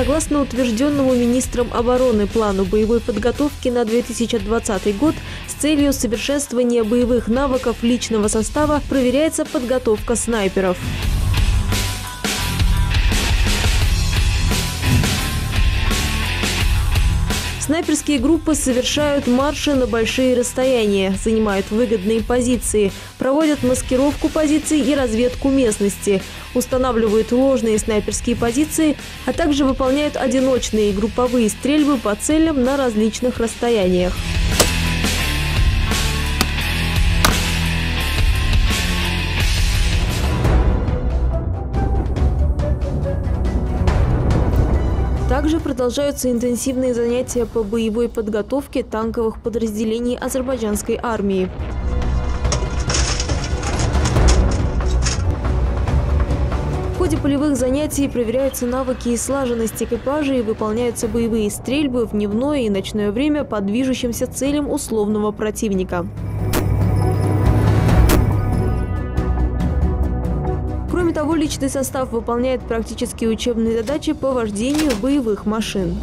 согласно утвержденному министром обороны плану боевой подготовки на 2020 год с целью совершенствования боевых навыков личного состава проверяется подготовка снайперов. Снайперские группы совершают марши на большие расстояния, занимают выгодные позиции, проводят маскировку позиций и разведку местности, устанавливают ложные снайперские позиции, а также выполняют одиночные и групповые стрельбы по целям на различных расстояниях. Также продолжаются интенсивные занятия по боевой подготовке танковых подразделений азербайджанской армии. В ходе полевых занятий проверяются навыки и слаженность экипажа и выполняются боевые стрельбы в дневное и ночное время по движущимся целям условного противника. Кроме того, личный состав выполняет практические учебные задачи по вождению боевых машин.